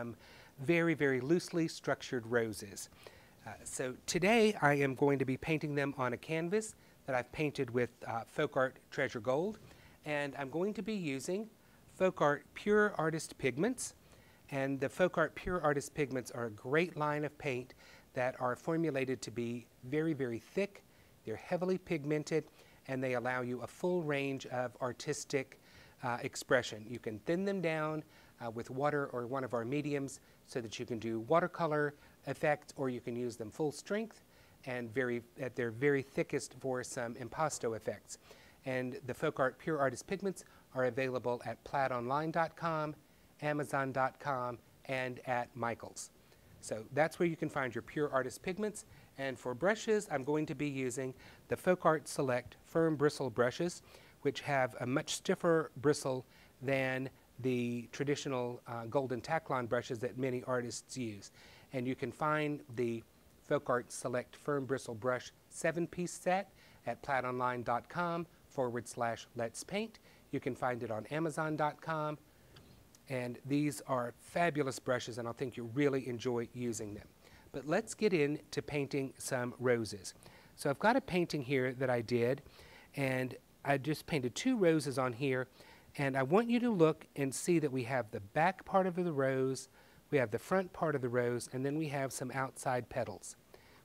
some very, very loosely structured roses. Uh, so today I am going to be painting them on a canvas that I've painted with uh, Folk Art Treasure Gold. And I'm going to be using Folk Art Pure Artist Pigments. And the Folk Art Pure Artist Pigments are a great line of paint that are formulated to be very, very thick. They're heavily pigmented and they allow you a full range of artistic uh, expression. You can thin them down uh, with water or one of our mediums so that you can do watercolor effects or you can use them full strength and very at their very thickest for some impasto effects. And the Folk Art Pure Artist Pigments are available at plaidonline.com, amazon.com, and at Michael's. So that's where you can find your Pure Artist Pigments. And for brushes, I'm going to be using the Folk Art Select Firm Bristle brushes, which have a much stiffer bristle than the traditional uh, golden Taklon brushes that many artists use. And you can find the Folk Art Select Firm Bristle Brush 7-piece set at plaidonline.com forward slash let's paint. You can find it on amazon.com. And these are fabulous brushes and I think you'll really enjoy using them. But let's get into painting some roses. So I've got a painting here that I did and I just painted two roses on here and I want you to look and see that we have the back part of the rose, we have the front part of the rose, and then we have some outside petals.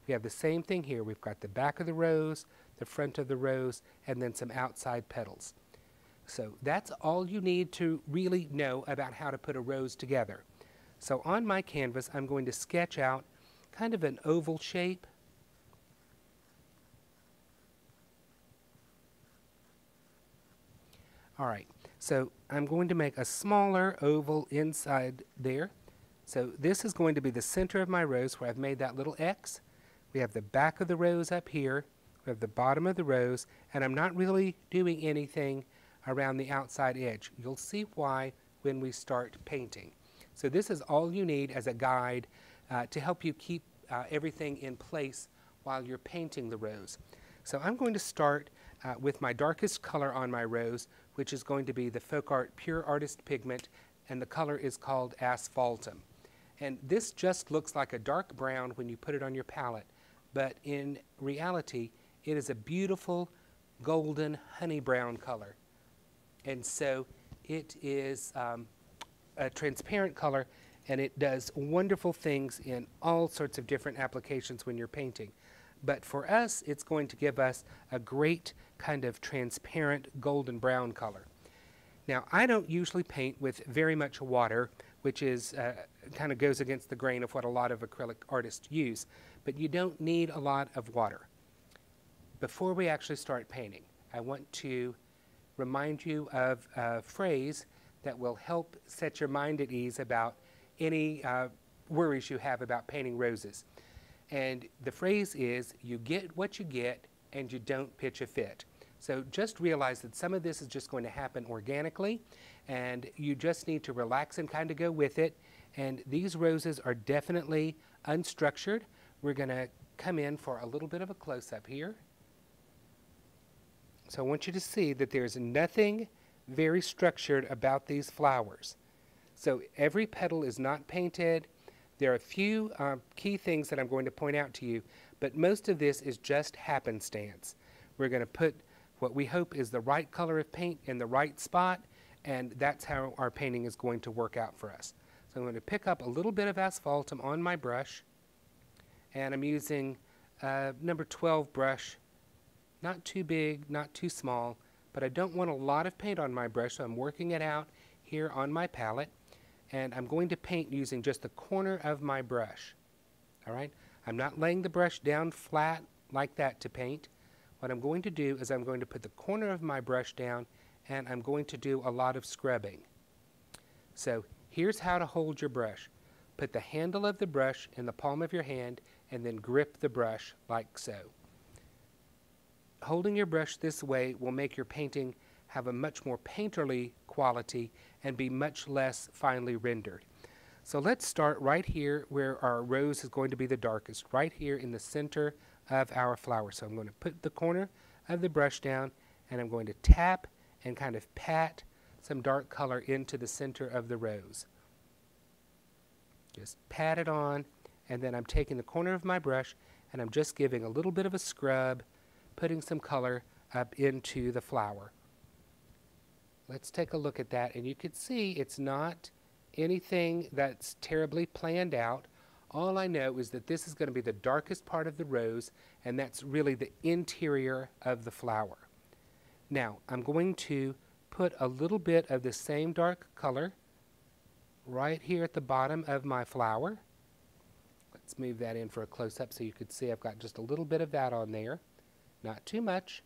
We have the same thing here. We've got the back of the rose, the front of the rose, and then some outside petals. So that's all you need to really know about how to put a rose together. So on my canvas, I'm going to sketch out kind of an oval shape. All right, so I'm going to make a smaller oval inside there. So this is going to be the center of my rose where I've made that little X. We have the back of the rose up here. We have the bottom of the rose, and I'm not really doing anything around the outside edge. You'll see why when we start painting. So this is all you need as a guide uh, to help you keep uh, everything in place while you're painting the rose. So I'm going to start uh, with my darkest color on my rose, which is going to be the Folk Art Pure Artist Pigment, and the color is called Asphaltum. And this just looks like a dark brown when you put it on your palette, but in reality, it is a beautiful golden honey brown color. And so it is um, a transparent color and it does wonderful things in all sorts of different applications when you're painting. But for us, it's going to give us a great kind of transparent golden brown color. Now, I don't usually paint with very much water, which is uh, kind of goes against the grain of what a lot of acrylic artists use but you don't need a lot of water. Before we actually start painting, I want to remind you of a phrase that will help set your mind at ease about any uh, worries you have about painting roses. And the phrase is, you get what you get and you don't pitch a fit. So just realize that some of this is just going to happen organically and you just need to relax and kind of go with it. And these roses are definitely unstructured. We're going to come in for a little bit of a close-up here. So I want you to see that there's nothing very structured about these flowers. So every petal is not painted. There are a few um, key things that I'm going to point out to you, but most of this is just happenstance. We're going to put what we hope is the right color of paint in the right spot, and that's how our painting is going to work out for us. So I'm going to pick up a little bit of asphaltum on my brush and I'm using uh, number 12 brush. Not too big, not too small, but I don't want a lot of paint on my brush, so I'm working it out here on my palette. And I'm going to paint using just the corner of my brush. All right? I'm not laying the brush down flat like that to paint. What I'm going to do is I'm going to put the corner of my brush down and I'm going to do a lot of scrubbing. So here's how to hold your brush. Put the handle of the brush in the palm of your hand and then grip the brush like so. Holding your brush this way will make your painting have a much more painterly quality and be much less finely rendered. So let's start right here where our rose is going to be the darkest, right here in the center of our flower. So I'm going to put the corner of the brush down and I'm going to tap and kind of pat some dark color into the center of the rose. Just pat it on, and then I'm taking the corner of my brush and I'm just giving a little bit of a scrub, putting some color up into the flower. Let's take a look at that, and you can see it's not anything that's terribly planned out. All I know is that this is going to be the darkest part of the rose, and that's really the interior of the flower. Now, I'm going to put a little bit of the same dark color right here at the bottom of my flower. Let's move that in for a close-up so you can see I've got just a little bit of that on there. Not too much.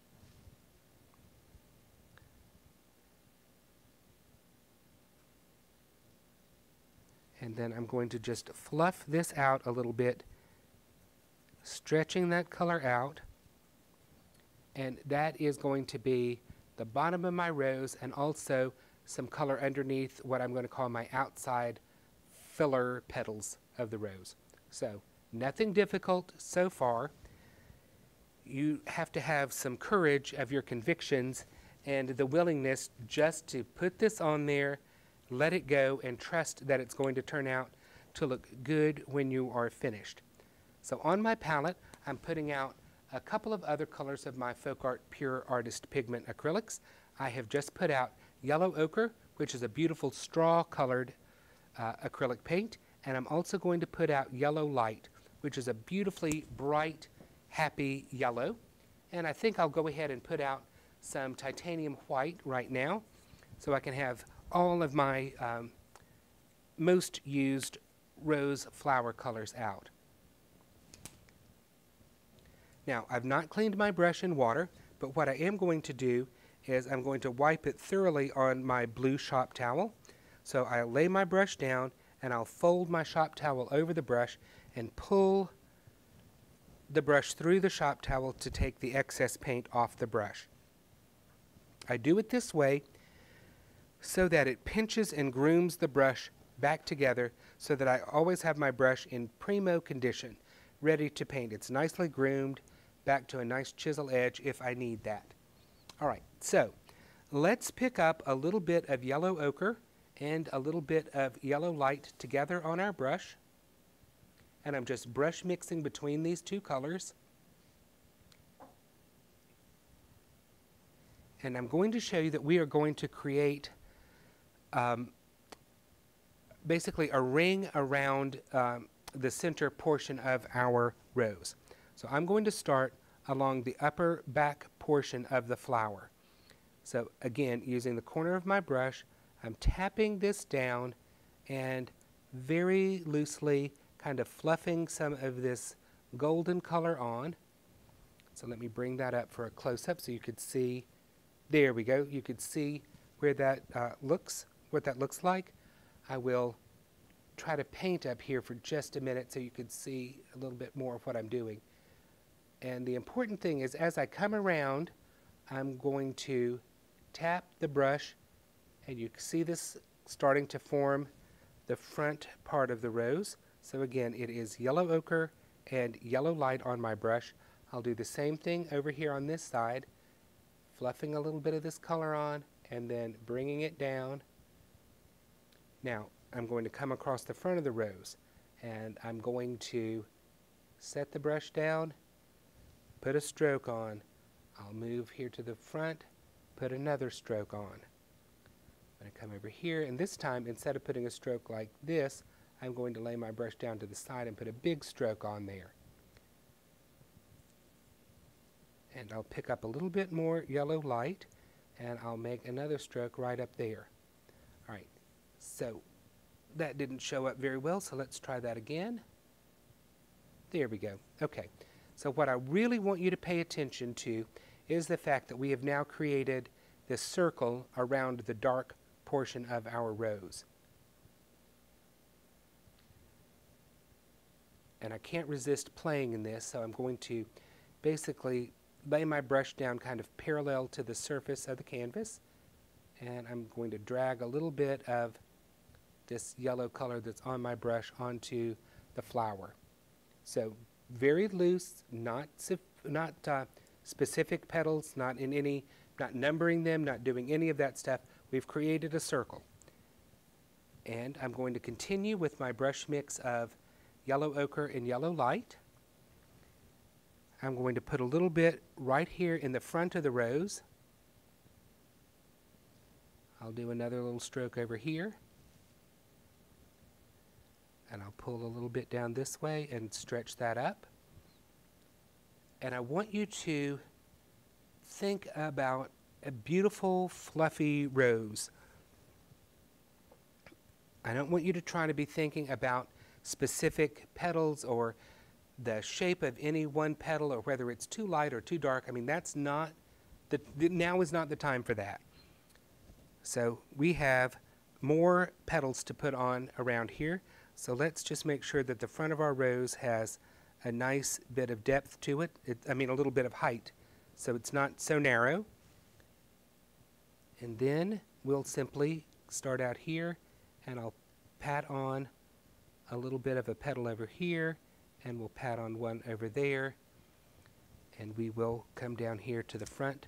And then I'm going to just fluff this out a little bit, stretching that color out. And that is going to be the bottom of my rose and also some color underneath what I'm going to call my outside filler petals of the rose. So nothing difficult so far. You have to have some courage of your convictions and the willingness just to put this on there let it go, and trust that it's going to turn out to look good when you are finished. So on my palette, I'm putting out a couple of other colors of my Folk Art Pure Artist Pigment acrylics. I have just put out Yellow Ochre, which is a beautiful straw-colored uh, acrylic paint, and I'm also going to put out Yellow Light, which is a beautifully bright, happy yellow. And I think I'll go ahead and put out some titanium white right now so I can have all of my um, most used rose flower colors out. Now, I've not cleaned my brush in water, but what I am going to do is I'm going to wipe it thoroughly on my blue shop towel. So I'll lay my brush down and I'll fold my shop towel over the brush and pull the brush through the shop towel to take the excess paint off the brush. I do it this way so that it pinches and grooms the brush back together so that I always have my brush in primo condition, ready to paint. It's nicely groomed back to a nice chisel edge if I need that. All right, so let's pick up a little bit of yellow ochre and a little bit of yellow light together on our brush. And I'm just brush mixing between these two colors. And I'm going to show you that we are going to create um, basically a ring around um, the center portion of our rose. So I'm going to start along the upper back portion of the flower. So again, using the corner of my brush, I'm tapping this down and very loosely kind of fluffing some of this golden color on. So let me bring that up for a close-up so you could see. There we go. You could see where that uh, looks what that looks like. I will try to paint up here for just a minute so you can see a little bit more of what I'm doing. And the important thing is as I come around, I'm going to tap the brush and you can see this starting to form the front part of the rose. So again, it is yellow ochre and yellow light on my brush. I'll do the same thing over here on this side, fluffing a little bit of this color on and then bringing it down now, I'm going to come across the front of the rose and I'm going to set the brush down, put a stroke on. I'll move here to the front, put another stroke on. I'm going to come over here and this time instead of putting a stroke like this, I'm going to lay my brush down to the side and put a big stroke on there. And I'll pick up a little bit more yellow light and I'll make another stroke right up there. So that didn't show up very well, so let's try that again. There we go. Okay. So what I really want you to pay attention to is the fact that we have now created this circle around the dark portion of our rose. And I can't resist playing in this, so I'm going to basically lay my brush down kind of parallel to the surface of the canvas. And I'm going to drag a little bit of this yellow color that's on my brush onto the flower. So very loose, not, not uh, specific petals, not in any, not numbering them, not doing any of that stuff. We've created a circle. And I'm going to continue with my brush mix of yellow ochre and yellow light. I'm going to put a little bit right here in the front of the rose. I'll do another little stroke over here. And I'll pull a little bit down this way and stretch that up. And I want you to think about a beautiful fluffy rose. I don't want you to try to be thinking about specific petals or the shape of any one petal or whether it's too light or too dark. I mean, that's not, the, the, now is not the time for that. So we have more petals to put on around here. So let's just make sure that the front of our rose has a nice bit of depth to it. it I mean, a little bit of height. So it's not so narrow. And then we'll simply start out here and I'll pat on a little bit of a petal over here and we'll pat on one over there and we will come down here to the front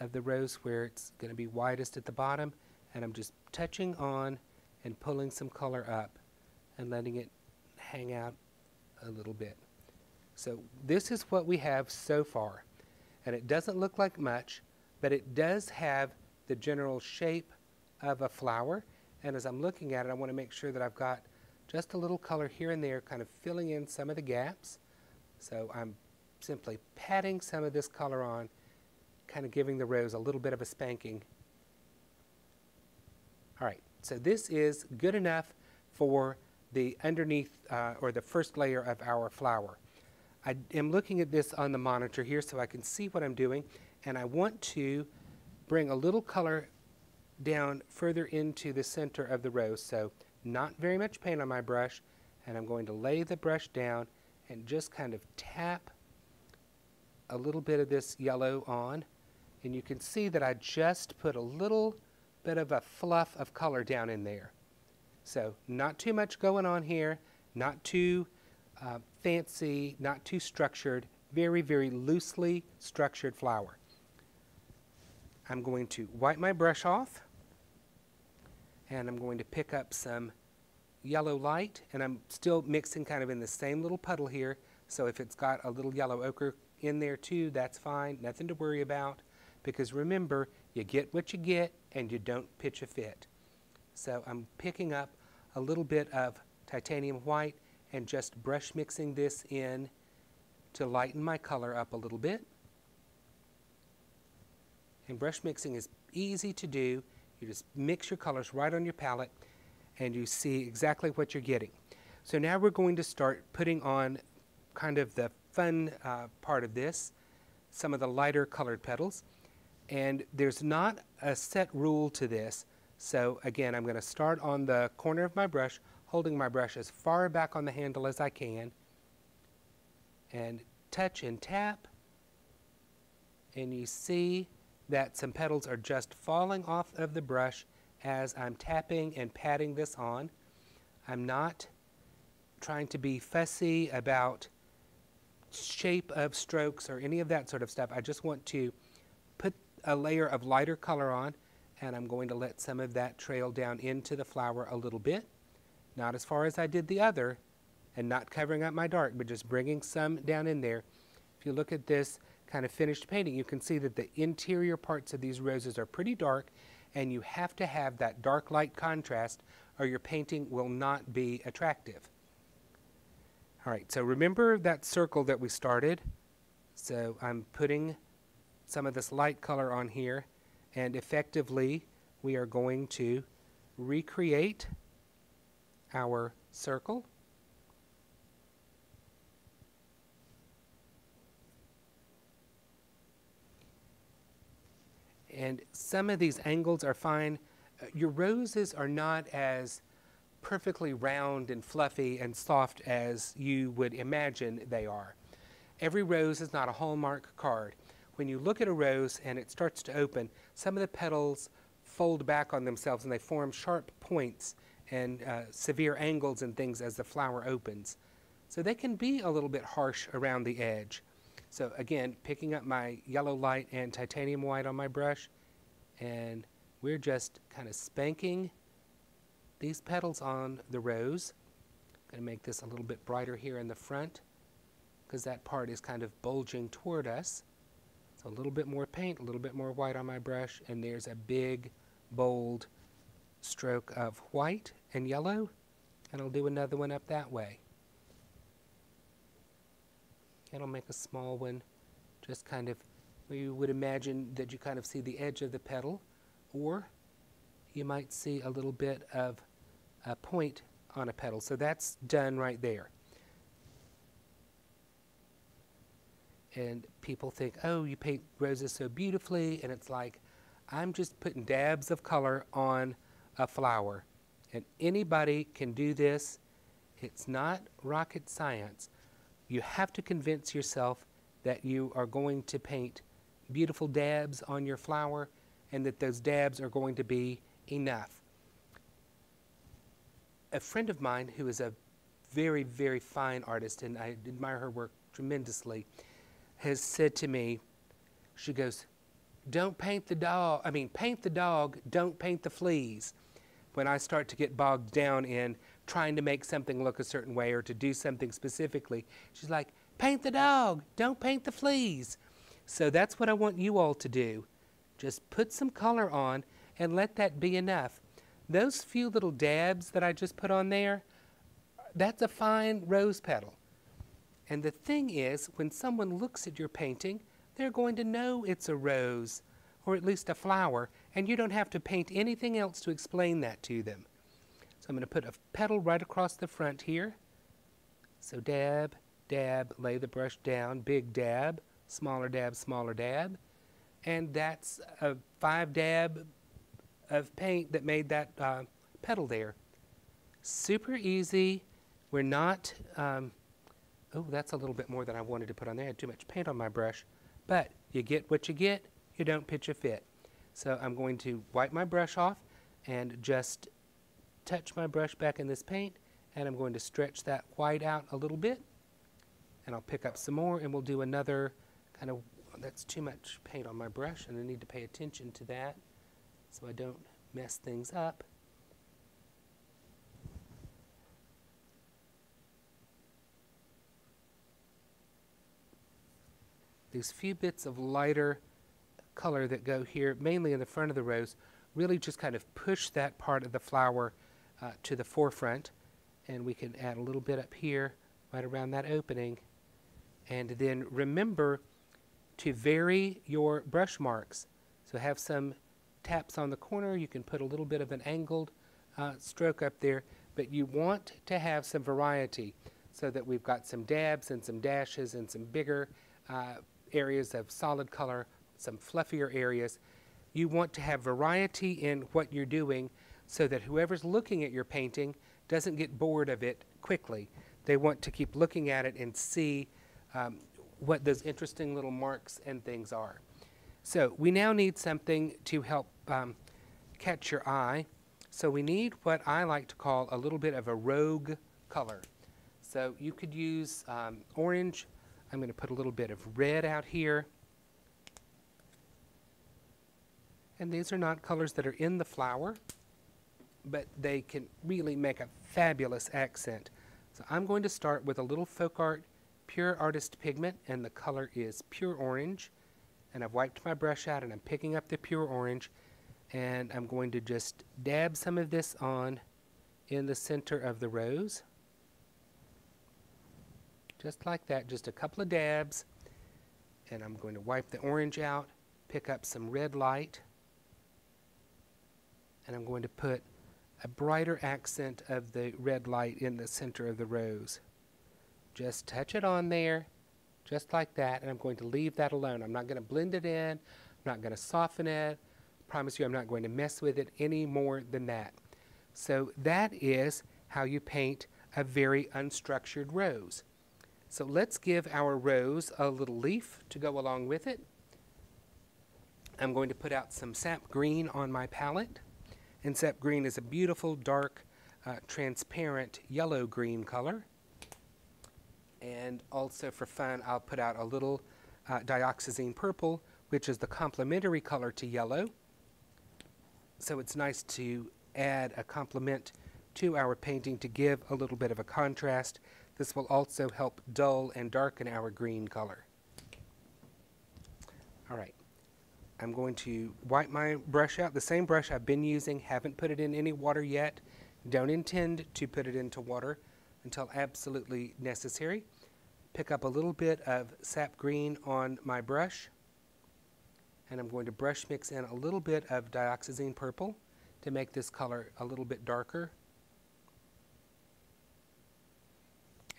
of the rose where it's going to be widest at the bottom and I'm just touching on and pulling some color up and letting it hang out a little bit. So this is what we have so far and it doesn't look like much but it does have the general shape of a flower and as I'm looking at it I want to make sure that I've got just a little color here and there, kind of filling in some of the gaps. So I'm simply patting some of this color on, kind of giving the rose a little bit of a spanking. All right, so this is good enough for the underneath uh, or the first layer of our flower. I am looking at this on the monitor here so I can see what I'm doing and I want to bring a little color down further into the center of the rose. So not very much paint on my brush, and I'm going to lay the brush down and just kind of tap a little bit of this yellow on. And you can see that I just put a little bit of a fluff of color down in there. So not too much going on here, not too uh, fancy, not too structured, very, very loosely structured flower. I'm going to wipe my brush off. And I'm going to pick up some yellow light. And I'm still mixing kind of in the same little puddle here. So if it's got a little yellow ochre in there too that's fine. Nothing to worry about. Because remember you get what you get and you don't pitch a fit so I'm picking up a little bit of titanium white and just brush mixing this in to lighten my color up a little bit and brush mixing is easy to do you just mix your colors right on your palette and you see exactly what you're getting. So now we're going to start putting on kind of the fun uh, part of this, some of the lighter colored petals. And there's not a set rule to this. So again, I'm going to start on the corner of my brush, holding my brush as far back on the handle as I can, and touch and tap. And you see that some petals are just falling off of the brush as I'm tapping and patting this on. I'm not trying to be fussy about shape of strokes or any of that sort of stuff. I just want to put a layer of lighter color on and I'm going to let some of that trail down into the flower a little bit. Not as far as I did the other and not covering up my dark, but just bringing some down in there. If you look at this, kind of finished painting, you can see that the interior parts of these roses are pretty dark and you have to have that dark light contrast or your painting will not be attractive. All right, so remember that circle that we started. So I'm putting some of this light color on here and effectively we are going to recreate our circle. And some of these angles are fine. Uh, your roses are not as perfectly round and fluffy and soft as you would imagine they are. Every rose is not a Hallmark card. When you look at a rose and it starts to open, some of the petals fold back on themselves and they form sharp points and uh, severe angles and things as the flower opens. So they can be a little bit harsh around the edge. So again, picking up my yellow light and titanium white on my brush, and we're just kind of spanking these petals on the rose. I'm going to make this a little bit brighter here in the front because that part is kind of bulging toward us. A little bit more paint, a little bit more white on my brush, and there's a big, bold stroke of white and yellow. And I'll do another one up that way. And I'll make a small one, just kind of, you would imagine that you kind of see the edge of the petal, or you might see a little bit of a point on a petal. So that's done right there. And people think, oh, you paint roses so beautifully, and it's like, I'm just putting dabs of color on a flower. And anybody can do this. It's not rocket science. You have to convince yourself that you are going to paint beautiful dabs on your flower and that those dabs are going to be enough. A friend of mine who is a very, very fine artist, and I admire her work tremendously, has said to me, she goes, don't paint the dog, I mean, paint the dog, don't paint the fleas. When I start to get bogged down in trying to make something look a certain way or to do something specifically, she's like, paint the dog, don't paint the fleas. So that's what I want you all to do. Just put some color on and let that be enough. Those few little dabs that I just put on there, that's a fine rose petal. And the thing is, when someone looks at your painting, they're going to know it's a rose, or at least a flower, and you don't have to paint anything else to explain that to them. So I'm going to put a petal right across the front here. So dab, dab, lay the brush down, big dab, smaller dab, smaller dab. And that's a five dab of paint that made that uh, petal there. Super easy. We're not um, oh, that's a little bit more than I wanted to put on there. I had too much paint on my brush. But you get what you get, you don't pitch a fit. So I'm going to wipe my brush off and just touch my brush back in this paint and I'm going to stretch that white out a little bit and I'll pick up some more and we'll do another kind of, that's too much paint on my brush and I need to pay attention to that so I don't mess things up. These few bits of lighter color that go here, mainly in the front of the rose, really just kind of push that part of the flower uh, to the forefront. And we can add a little bit up here, right around that opening. And then remember to vary your brush marks. So have some taps on the corner. You can put a little bit of an angled uh, stroke up there, but you want to have some variety so that we've got some dabs and some dashes and some bigger uh, areas of solid color, some fluffier areas. You want to have variety in what you're doing so that whoever's looking at your painting doesn't get bored of it quickly. They want to keep looking at it and see um, what those interesting little marks and things are. So we now need something to help um, catch your eye. So we need what I like to call a little bit of a rogue color. So you could use um, orange, I'm going to put a little bit of red out here. And these are not colors that are in the flower, but they can really make a fabulous accent. So I'm going to start with a little folk art pure artist pigment, and the color is pure orange. And I've wiped my brush out, and I'm picking up the pure orange, and I'm going to just dab some of this on in the center of the rose just like that, just a couple of dabs. And I'm going to wipe the orange out, pick up some red light, and I'm going to put a brighter accent of the red light in the center of the rose. Just touch it on there, just like that, and I'm going to leave that alone. I'm not going to blend it in, I'm not going to soften it. I promise you I'm not going to mess with it any more than that. So that is how you paint a very unstructured rose. So let's give our rose a little leaf to go along with it. I'm going to put out some sap green on my palette. And sap green is a beautiful, dark, uh, transparent yellow-green color. And also for fun, I'll put out a little uh, dioxazine purple, which is the complementary color to yellow. So it's nice to add a complement to our painting to give a little bit of a contrast. This will also help dull and darken our green color. All right. I'm going to wipe my brush out. The same brush I've been using, haven't put it in any water yet. Don't intend to put it into water until absolutely necessary. Pick up a little bit of sap green on my brush and I'm going to brush mix in a little bit of dioxazine purple to make this color a little bit darker.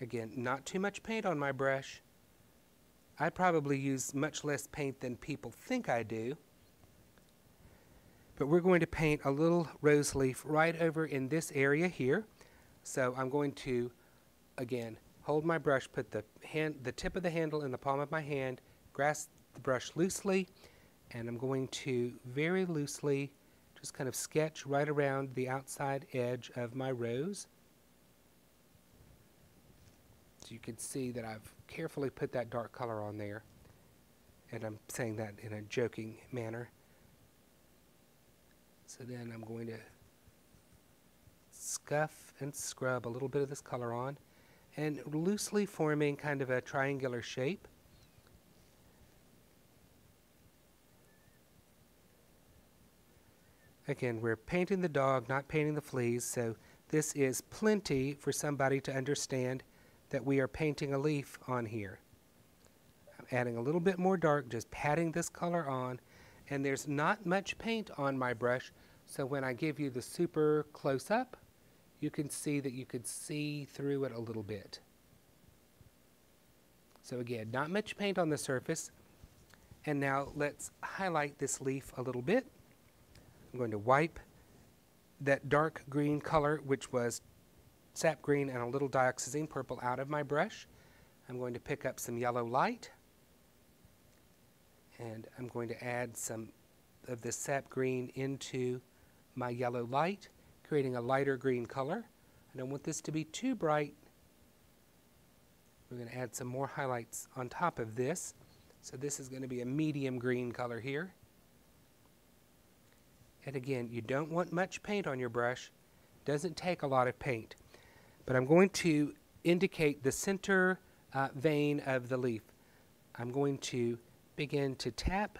Again, not too much paint on my brush. I probably use much less paint than people think I do. But we're going to paint a little rose leaf right over in this area here. So I'm going to, again, hold my brush, put the, hand, the tip of the handle in the palm of my hand, grasp the brush loosely, and I'm going to very loosely just kind of sketch right around the outside edge of my rose. You can see that I've carefully put that dark color on there. And I'm saying that in a joking manner. So then I'm going to scuff and scrub a little bit of this color on and loosely forming kind of a triangular shape. Again, we're painting the dog, not painting the fleas, so this is plenty for somebody to understand that we are painting a leaf on here. I'm adding a little bit more dark, just patting this color on, and there's not much paint on my brush, so when I give you the super close-up, you can see that you could see through it a little bit. So again, not much paint on the surface. And now let's highlight this leaf a little bit. I'm going to wipe that dark green color, which was sap green and a little dioxazine purple out of my brush. I'm going to pick up some yellow light and I'm going to add some of this sap green into my yellow light, creating a lighter green color. I don't want this to be too bright. We're going to add some more highlights on top of this. So this is going to be a medium green color here. And again, you don't want much paint on your brush. Doesn't take a lot of paint. But I'm going to indicate the center uh, vein of the leaf. I'm going to begin to tap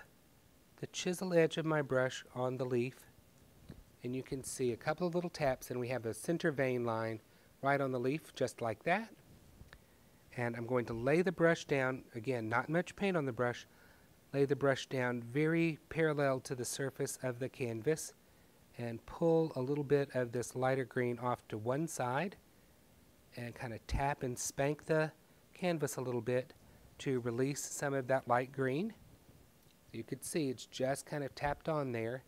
the chisel edge of my brush on the leaf. And you can see a couple of little taps and we have a center vein line right on the leaf, just like that. And I'm going to lay the brush down, again, not much paint on the brush, lay the brush down very parallel to the surface of the canvas and pull a little bit of this lighter green off to one side and kind of tap and spank the canvas a little bit to release some of that light green. You can see it's just kind of tapped on there.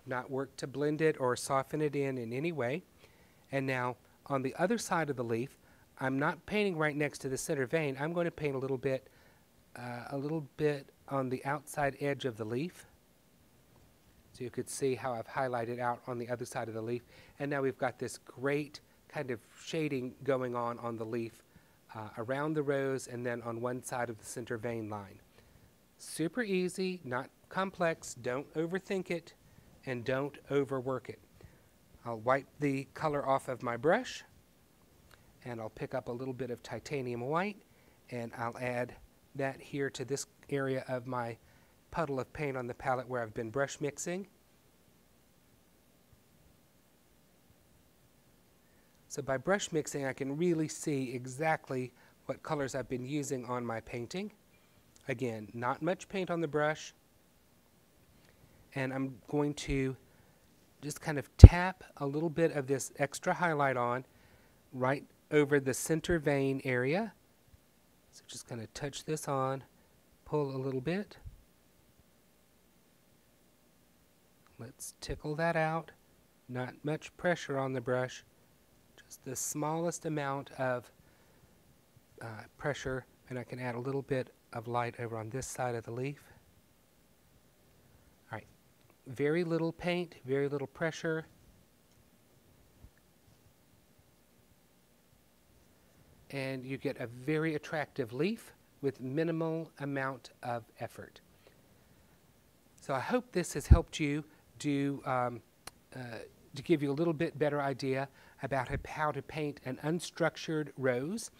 I've not worked to blend it or soften it in in any way. And now on the other side of the leaf, I'm not painting right next to the center vein. I'm going to paint a little bit, uh, a little bit on the outside edge of the leaf. So you could see how I've highlighted out on the other side of the leaf. And now we've got this great kind of shading going on on the leaf uh, around the rose and then on one side of the center vein line. Super easy, not complex, don't overthink it, and don't overwork it. I'll wipe the color off of my brush, and I'll pick up a little bit of titanium white, and I'll add that here to this area of my puddle of paint on the palette where I've been brush mixing. So by brush mixing I can really see exactly what colors I've been using on my painting. Again, not much paint on the brush. And I'm going to just kind of tap a little bit of this extra highlight on right over the center vein area. So just kind of touch this on pull a little bit. Let's tickle that out. Not much pressure on the brush, the smallest amount of uh, pressure, and I can add a little bit of light over on this side of the leaf. All right, very little paint, very little pressure. And you get a very attractive leaf with minimal amount of effort. So I hope this has helped you do um, uh, to give you a little bit better idea about how- to paint an unstructured rose.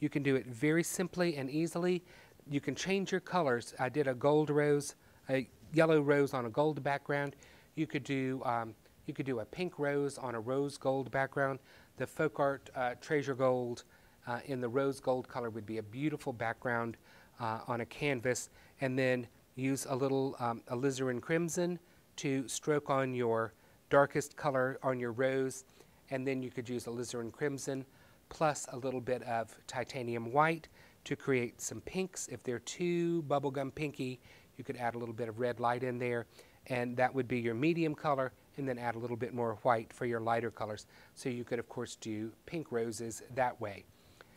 You can do it very simply and easily. You can change your colors. I did a gold rose, a yellow rose on a gold background. You could do um, you could do a pink rose on a rose gold background. The folk art uh, treasure gold uh, in the rose gold color would be a beautiful background uh, on a canvas, and then use a little um, alizarin crimson to stroke on your darkest color on your rose, and then you could use alizarin crimson plus a little bit of titanium white to create some pinks. If they're too bubblegum pinky, you could add a little bit of red light in there, and that would be your medium color, and then add a little bit more white for your lighter colors. So you could, of course, do pink roses that way.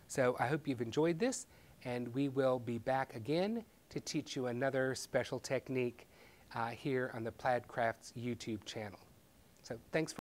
So I hope you've enjoyed this, and we will be back again to teach you another special technique uh, here on the Plaid Crafts YouTube channel. So thanks